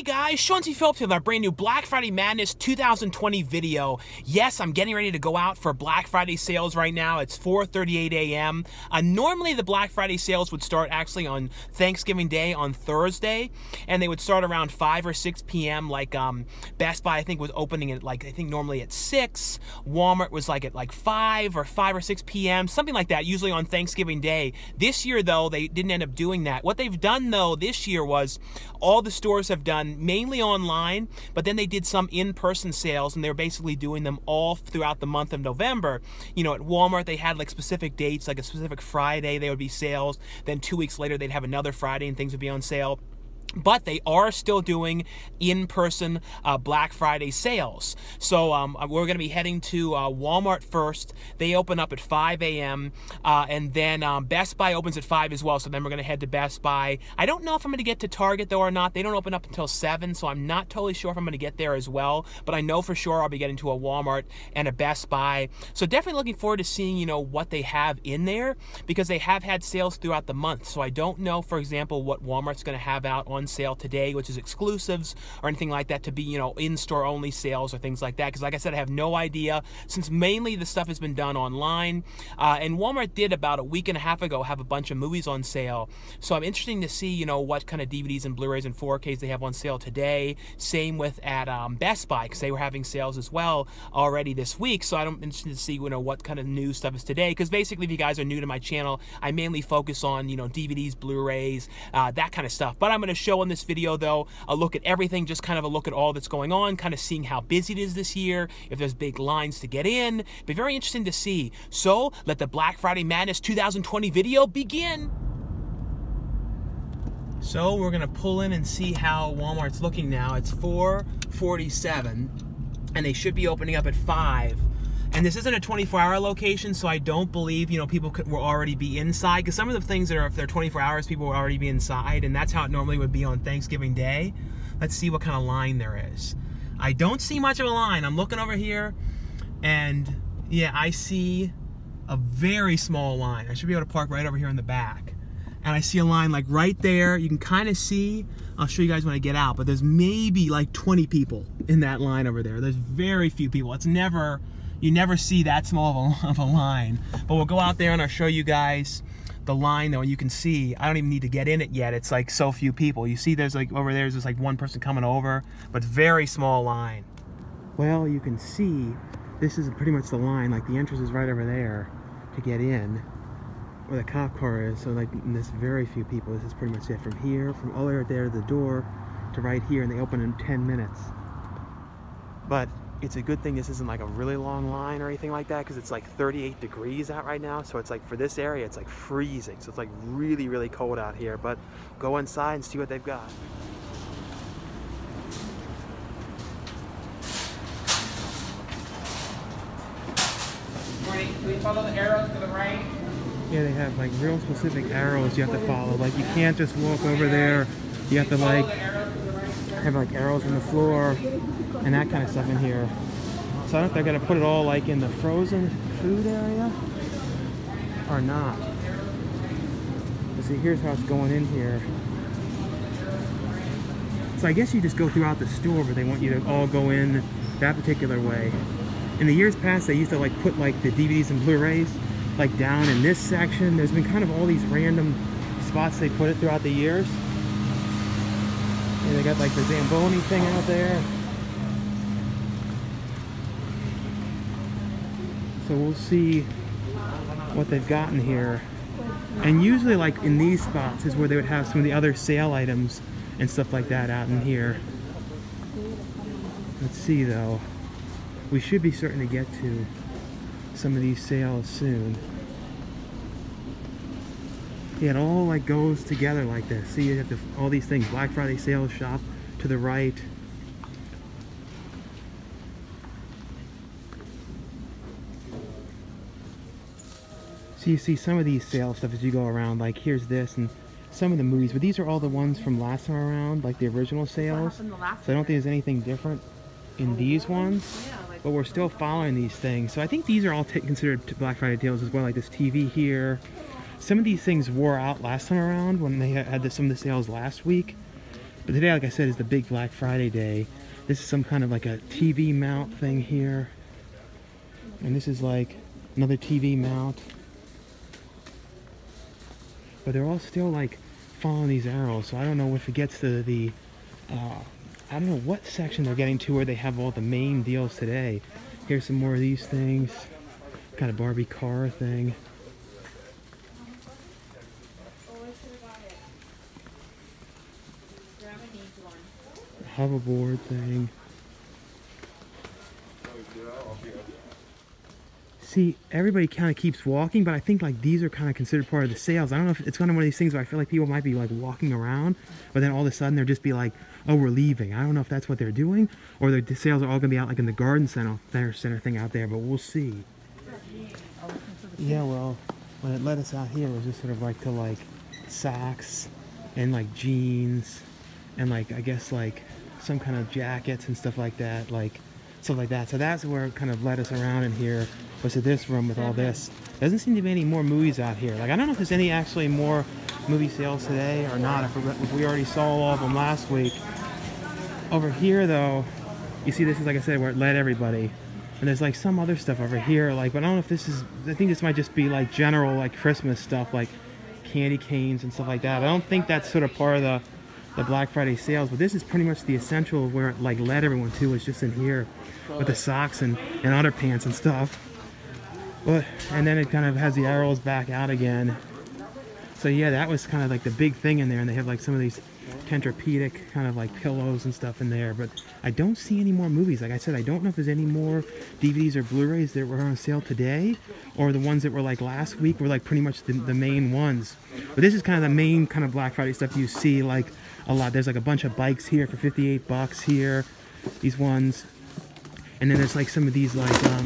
Hey guys, Shawn C. Phillips with our brand new Black Friday Madness 2020 video. Yes, I'm getting ready to go out for Black Friday sales right now. It's 4.38 a.m. Uh, normally the Black Friday sales would start actually on Thanksgiving Day on Thursday, and they would start around 5 or 6 p.m. Like um, Best Buy, I think, was opening at like, I think normally at 6. Walmart was like at like 5 or 5 or 6 p.m., something like that, usually on Thanksgiving Day. This year, though, they didn't end up doing that. What they've done, though, this year was all the stores have done mainly online, but then they did some in-person sales and they're basically doing them all throughout the month of November. You know, at Walmart they had like specific dates, like a specific Friday there would be sales, then two weeks later they'd have another Friday and things would be on sale but they are still doing in-person uh, Black Friday sales. So um, uh, we're going to be heading to uh, Walmart first. They open up at 5 a.m. Uh, and then um, Best Buy opens at 5 as well. So then we're going to head to Best Buy. I don't know if I'm going to get to Target though or not. They don't open up until 7, so I'm not totally sure if I'm going to get there as well. But I know for sure I'll be getting to a Walmart and a Best Buy. So definitely looking forward to seeing, you know, what they have in there because they have had sales throughout the month. So I don't know, for example, what Walmart's going to have out on on sale today, which is exclusives or anything like that to be, you know, in-store only sales or things like that. Because like I said, I have no idea since mainly the stuff has been done online. Uh, and Walmart did about a week and a half ago have a bunch of movies on sale. So I'm interested to see, you know, what kind of DVDs and Blu-rays and 4Ks they have on sale today. Same with at um, Best Buy because they were having sales as well already this week. So I'm interested to see, you know, what kind of new stuff is today. Because basically, if you guys are new to my channel, I mainly focus on, you know, DVDs, Blu-rays, uh, that kind of stuff. But I'm going to show show in this video, though, a look at everything, just kind of a look at all that's going on, kind of seeing how busy it is this year, if there's big lines to get in. Be very interesting to see. So let the Black Friday Madness 2020 video begin. So we're gonna pull in and see how Walmart's looking now. It's 447 and they should be opening up at 5 and this isn't a 24-hour location, so I don't believe, you know, people could, will already be inside. Because some of the things that are, if they're 24 hours, people will already be inside. And that's how it normally would be on Thanksgiving Day. Let's see what kind of line there is. I don't see much of a line. I'm looking over here, and yeah, I see a very small line. I should be able to park right over here in the back. And I see a line like right there. You can kind of see, I'll show you guys when I get out, but there's maybe like 20 people in that line over there. There's very few people. It's never you never see that small of a, of a line. But we'll go out there and I'll show you guys the line though, you can see, I don't even need to get in it yet. It's like so few people. You see there's like, over there, there's just like one person coming over, but very small line. Well, you can see, this is pretty much the line, like the entrance is right over there to get in, where the cop car is, so like this very few people. This is pretty much it from here, from all the way right there to the door to right here, and they open in 10 minutes. But it's a good thing this isn't like a really long line or anything like that because it's like 38 degrees out right now so it's like for this area it's like freezing so it's like really really cold out here but go inside and see what they've got Can we follow the arrows to the right? Yeah, they have like real specific arrows you have to follow. Like you can't just walk over there. You have to like have like arrows in the floor and that kind of stuff in here. So I don't know if they're gonna put it all like in the frozen food area or not. But see, here's how it's going in here. So I guess you just go throughout the store, but they want you to all go in that particular way. In the years past, they used to like put like the DVDs and Blu-rays like down in this section. There's been kind of all these random spots they put it throughout the years. They got like the Zamboni thing out there. So we'll see what they've gotten here. And usually like in these spots is where they would have some of the other sale items and stuff like that out in here. Let's see though. We should be starting to get to some of these sales soon. It all like goes together like this. See, you have the, all these things. Black Friday sales shop to the right. So you see some of these sales stuff as you go around, like here's this and some of the movies, but these are all the ones from last time around, like the original sales. So I don't think there's anything different in these ones, but we're still following these things. So I think these are all considered Black Friday deals as well, like this TV here. Some of these things wore out last time around when they had some of the sales last week. But today, like I said, is the big Black Friday day. This is some kind of like a TV mount thing here. And this is like another TV mount. But they're all still like following these arrows. So I don't know if it gets to the, uh, I don't know what section they're getting to where they have all the main deals today. Here's some more of these things. Kind of Barbie car thing. Hoverboard thing. See, everybody kind of keeps walking, but I think like these are kind of considered part of the sales. I don't know if it's kind of one of these things where I feel like people might be like walking around, but then all of a sudden they're just be like, oh, we're leaving. I don't know if that's what they're doing, or the sales are all gonna be out like in the garden center, center thing out there, but we'll see. Yeah, well, when it led us out here, it was just sort of like to like socks and like jeans and like I guess like some kind of jackets and stuff like that, like stuff like that. So that's where it kind of led us around in here was to this room with all this. Doesn't seem to be any more movies out here. Like I don't know if there's any actually more movie sales today or not. If, if we already saw all of them last week. Over here though, you see this is like I said where it led everybody. And there's like some other stuff over here, like, but I don't know if this is, I think this might just be like general like Christmas stuff, like candy canes and stuff like that. I don't think that's sort of part of the, the Black Friday sales, but this is pretty much the essential of where it like led everyone to was just in here with the socks and, and underpants and stuff. But, and then it kind of has the arrows back out again. So yeah, that was kind of like the big thing in there, and they have like some of these Tempur-Pedic kind of like pillows and stuff in there, but I don't see any more movies. Like I said, I don't know if there's any more DVDs or Blu-rays that were on sale today, or the ones that were like last week were like pretty much the, the main ones. But this is kind of the main kind of Black Friday stuff you see like a lot. There's like a bunch of bikes here for 58 bucks here, these ones. And then there's like some of these like um,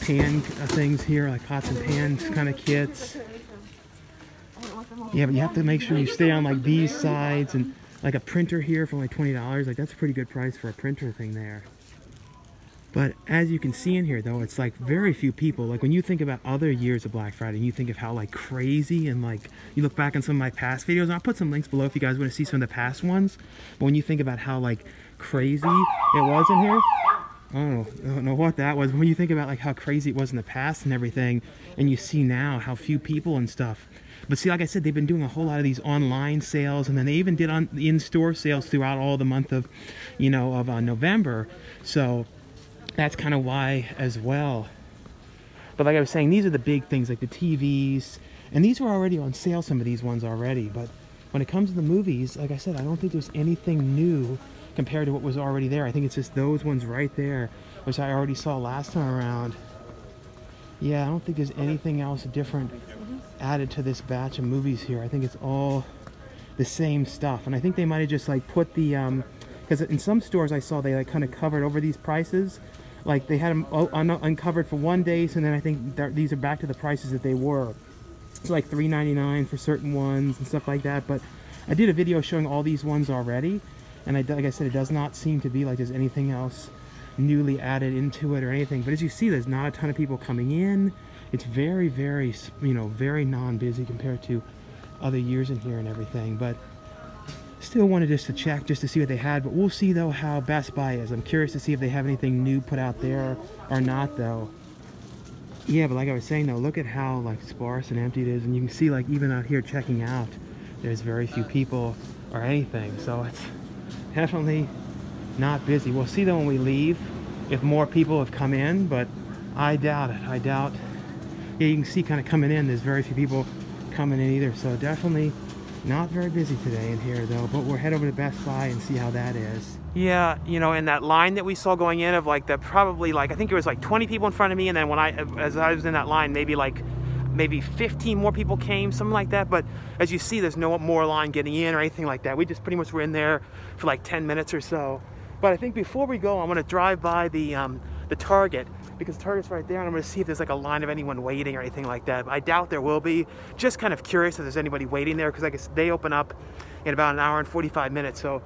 pan things here, like pots and pans kind of kits. Yeah, but you have to make sure you stay on like these sides and like a printer here for like $20. Like that's a pretty good price for a printer thing there. But as you can see in here though, it's like very few people. Like when you think about other years of Black Friday, and you think of how like crazy and like you look back on some of my past videos, I'll put some links below if you guys want to see some of the past ones. But when you think about how like crazy it was in here, I don't, know, I don't know what that was. When you think about like how crazy it was in the past and everything, and you see now how few people and stuff. But see, like I said, they've been doing a whole lot of these online sales, and then they even did on in-store sales throughout all the month of, you know, of uh, November. So that's kind of why as well. But like I was saying, these are the big things, like the TVs, and these were already on sale. Some of these ones already, but when it comes to the movies, like I said, I don't think there's anything new compared to what was already there. I think it's just those ones right there, which I already saw last time around. Yeah, I don't think there's anything else different added to this batch of movies here. I think it's all the same stuff. And I think they might have just like put the, um, because in some stores I saw they like kind of covered over these prices. Like they had them un uncovered for one day, so then I think these are back to the prices that they were. It's like $3.99 for certain ones and stuff like that. But I did a video showing all these ones already. And I, like I said, it does not seem to be like there's anything else newly added into it or anything. But as you see, there's not a ton of people coming in. It's very, very, you know, very non-busy compared to other years in here and everything. But still wanted just to check just to see what they had. But we'll see, though, how Best Buy is. I'm curious to see if they have anything new put out there or not, though. Yeah, but like I was saying, though, look at how, like, sparse and empty it is. And you can see, like, even out here checking out, there's very few people or anything. So it's definitely not busy. We'll see though when we leave if more people have come in, but I doubt it. I doubt. Yeah, you can see kind of coming in, there's very few people coming in either. So definitely not very busy today in here though, but we'll head over to Best Buy and see how that is. Yeah, you know, in that line that we saw going in of like the probably like, I think it was like 20 people in front of me. And then when I, as I was in that line, maybe like maybe 15 more people came, something like that. But as you see, there's no more line getting in or anything like that. We just pretty much were in there for like 10 minutes or so. But I think before we go, I'm gonna drive by the um, the Target because Target's right there and I'm gonna see if there's like a line of anyone waiting or anything like that. I doubt there will be. Just kind of curious if there's anybody waiting there because I guess they open up in about an hour and 45 minutes. So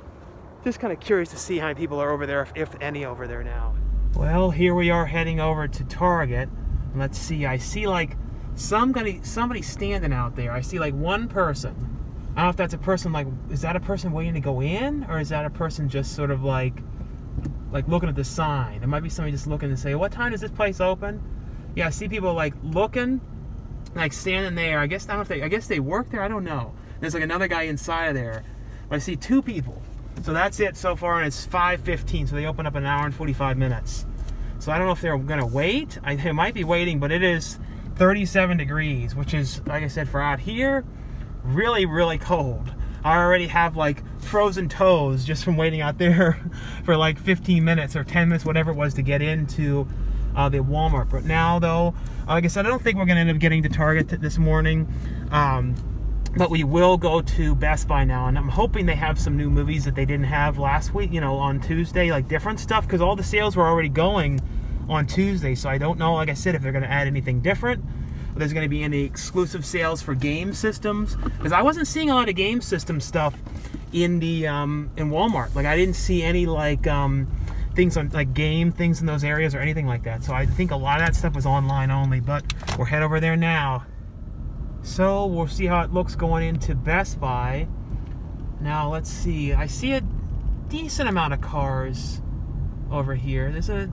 just kind of curious to see how many people are over there, if, if any over there now. Well, here we are heading over to Target. Let's see, I see like somebody somebody standing out there. I see like one person. I don't know if that's a person like is that a person waiting to go in or is that a person just sort of like like looking at the sign? It might be somebody just looking to say, "What time is this place open?" Yeah, I see people like looking, like standing there. I guess I don't know if they I guess they work there. I don't know. There's like another guy inside of there. But I see two people. So that's it so far, and it's 5:15. So they open up an hour and 45 minutes. So I don't know if they're gonna wait. I, they might be waiting, but it is 37 degrees, which is like I said for out here, really really cold. I already have like frozen toes just from waiting out there for like 15 minutes or 10 minutes, whatever it was, to get into uh, the Walmart. But now, though, like I said, I don't think we're going to end up getting to Target this morning. Um, but we will go to Best Buy now, and I'm hoping they have some new movies that they didn't have last week, you know, on Tuesday, like different stuff, because all the sales were already going on Tuesday. So I don't know, like I said, if they're going to add anything different. There's going to be any exclusive sales for game systems, because I wasn't seeing a lot of game system stuff in the um, in Walmart. Like I didn't see any like um, things on like game things in those areas or anything like that. So I think a lot of that stuff was online only. But we're head over there now. So we'll see how it looks going into Best Buy. Now let's see. I see a decent amount of cars over here. There's a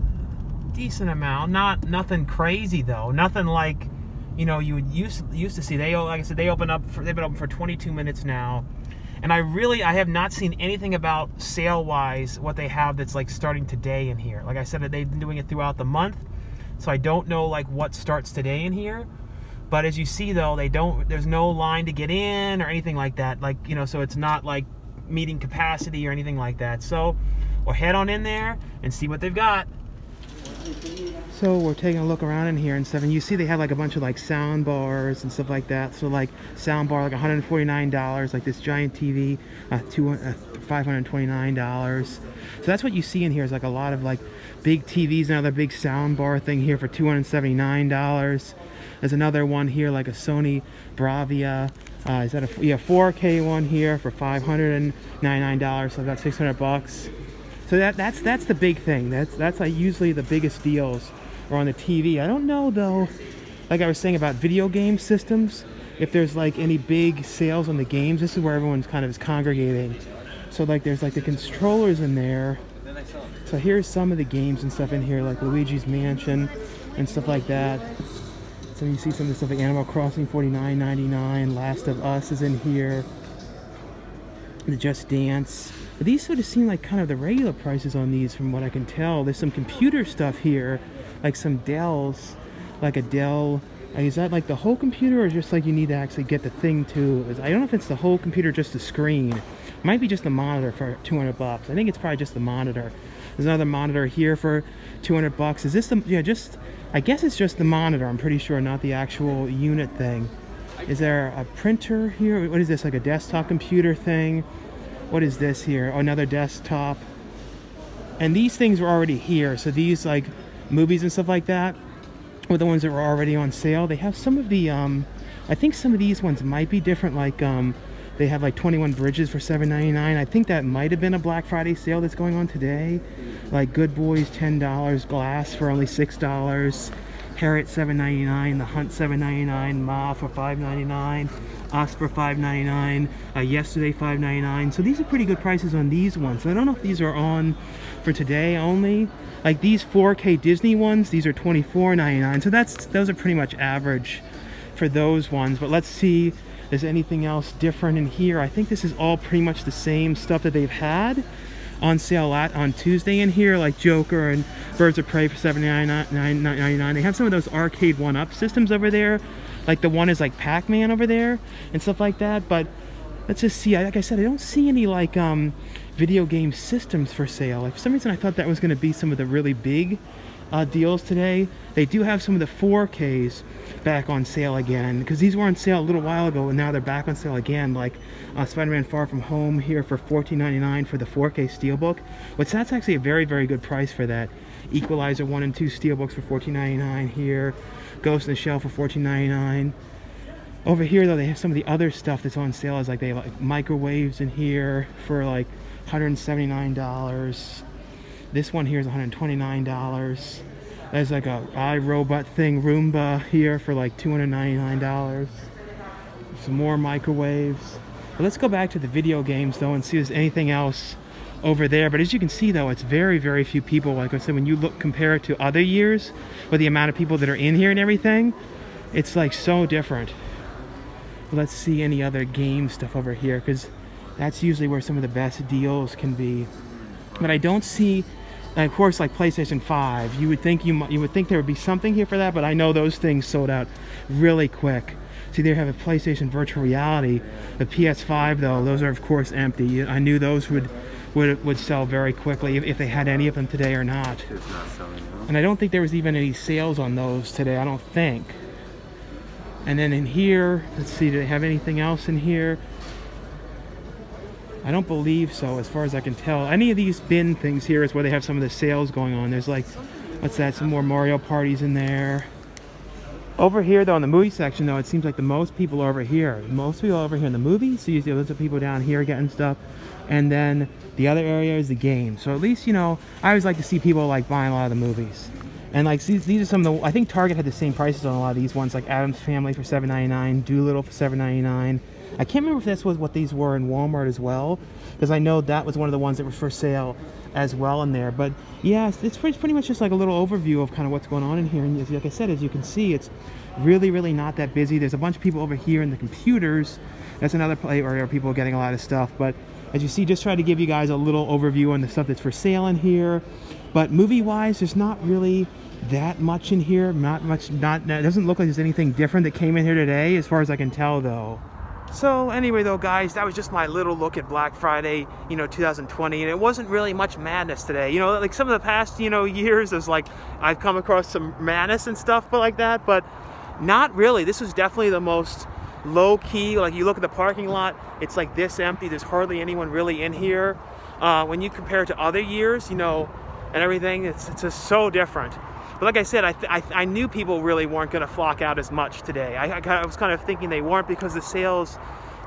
decent amount. Not nothing crazy though. Nothing like you know you would used used to see. They like I said they open up for they've been open for 22 minutes now. And I really I have not seen anything about sale wise what they have that's like starting today in here. Like I said that they've been doing it throughout the month. So I don't know like what starts today in here. But as you see though, they don't there's no line to get in or anything like that. Like, you know, so it's not like meeting capacity or anything like that. So we'll head on in there and see what they've got. So we're taking a look around in here and stuff, and you see they have like a bunch of like sound bars and stuff like that. So like sound bar like $149, like this giant TV, uh, two, uh, $529. So that's what you see in here is like a lot of like big TVs, another big sound bar thing here for $279. There's another one here, like a Sony Bravia. Uh, is that a yeah 4K one here for $599? So about 600 bucks. So that that's that's the big thing. That's that's like usually the biggest deals are on the TV. I don't know though. Like I was saying about video game systems, if there's like any big sales on the games, this is where everyone's kind of is congregating. So like there's like the controllers in there. So here's some of the games and stuff in here, like Luigi's Mansion and stuff like that. So you see some of the stuff like Animal Crossing 49.99, Last of Us is in here, the Just Dance. But these sort of seem like kind of the regular prices on these from what I can tell. There's some computer stuff here, like some Dells, like a Dell. Is that like the whole computer or just like you need to actually get the thing too? I don't know if it's the whole computer, just the screen. Might be just the monitor for 200 bucks. I think it's probably just the monitor. There's another monitor here for 200 bucks. Is this the, yeah, just, I guess it's just the monitor. I'm pretty sure, not the actual unit thing. Is there a printer here? What is this, like a desktop computer thing? What is this here? Oh, another desktop. And these things were already here. So these like movies and stuff like that were the ones that were already on sale. They have some of the, um, I think some of these ones might be different. Like um, they have like 21 Bridges for $7.99. I think that might have been a Black Friday sale that's going on today. Like Good Boys, $10. Glass for only $6. Parrot $7.99. The Hunt $7.99. Ma for $5.99. Us for $5.99. Uh, yesterday $5.99. So these are pretty good prices on these ones. So I don't know if these are on for today only. Like these 4K Disney ones, these are $24.99. So that's those are pretty much average for those ones. But let's see is anything else different in here. I think this is all pretty much the same stuff that they've had on sale at on Tuesday in here, like Joker and Birds of Prey for $79.99. They have some of those arcade one-up systems over there. Like the one is like Pac-Man over there and stuff like that. But let's just see. Like I said, I don't see any like um, video game systems for sale. Like for some reason I thought that was going to be some of the really big uh, deals today. They do have some of the 4Ks back on sale again because these were on sale a little while ago and now they're back on sale again like uh, Spider-Man Far From Home here for $14.99 for the 4K Steelbook which that's actually a very very good price for that. Equalizer 1 and 2 Steelbooks for $14.99 here. Ghost in the Shell for $14.99 over here though they have some of the other stuff that's on sale is like they have like microwaves in here for like $179 this one here is $129 there's like a iRobot thing Roomba here for like $299 some more microwaves But let's go back to the video games though and see if there's anything else over there. But as you can see though, it's very, very few people. Like I said, when you look compare it to other years with the amount of people that are in here and everything, it's like so different. Let's see any other game stuff over here because that's usually where some of the best deals can be. But I don't see, of course, like PlayStation 5. You would think you you would think there would be something here for that, but I know those things sold out really quick. See, they have a PlayStation Virtual Reality. The PS5, though, those are of course empty. I knew those would would would sell very quickly if, if they had any of them today or not. Not selling well. And I don't think there was even any sales on those today. I don't think. And then in here, let's see, do they have anything else in here? I don't believe so, as far as I can tell. Any of these bin things here is where they have some of the sales going on. There's like, what's that? Some more Mario parties in there. Over here, though, in the movie section, though, it seems like the most people are over here. Most people are over here in the movies. So you see lots of people down here getting stuff. And then the other area is the game. So at least, you know, I always like to see people like buying a lot of the movies. And like these, these are some of the, I think Target had the same prices on a lot of these ones, like Addams Family for $7.99, Dolittle for $7.99. I can't remember if this was what these were in Walmart as well, because I know that was one of the ones that was for sale as well in there. But yeah, it's, pretty, pretty much just like a little overview of kind of what's going on in here. And like I said, as you can see, it's really, really not that busy. There's a bunch of people over here in the computers. That's another place where people are getting a lot of stuff. But as you see, just try to give you guys a little overview on the stuff that's for sale in here. But movie-wise, there's not really that much in here. Not much, not, it doesn't look like there's anything different that came in here today, as far as I can tell, though. So anyway though guys, that was just my little look at Black Friday, you know, 2020 and it wasn't really much madness today. You know, like some of the past, you know, years is like I've come across some madness and stuff but like that, but not really. This was definitely the most low key. Like you look at the parking lot, it's like this empty. There's hardly anyone really in here. Uh, when you compare it to other years, you know, and everything, it's, it's just so different. But like I said, I, I, I knew people really weren't going to flock out as much today. I, I, was kind of thinking they weren't because the sales,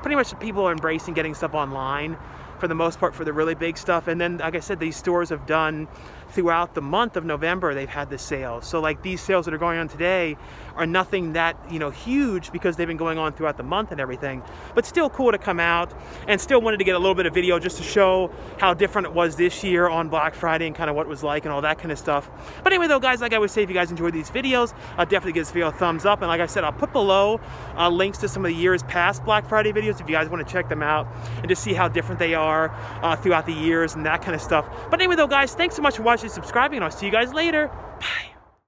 pretty much people are embracing getting stuff online for the most part for the really big stuff. And then, like I said, these stores have done throughout the month of November, they've had this sales. So like these sales that are going on today are nothing that, you know, huge because they've been going on throughout the month and everything, but still cool to come out and still wanted to get a little bit of video just to show how different it was this year on Black Friday and kind of what it was like and all that kind of stuff. But anyway though, guys, like I always say, if you guys enjoyed these videos, uh, definitely give this video a thumbs up. And like I said, I'll put below uh, links to some of the years past Black Friday videos if you guys want to check them out and just see how different they are uh, throughout the years and that kind of stuff. But anyway though, guys, thanks so much for watching and subscribing and I'll see you guys later. Bye.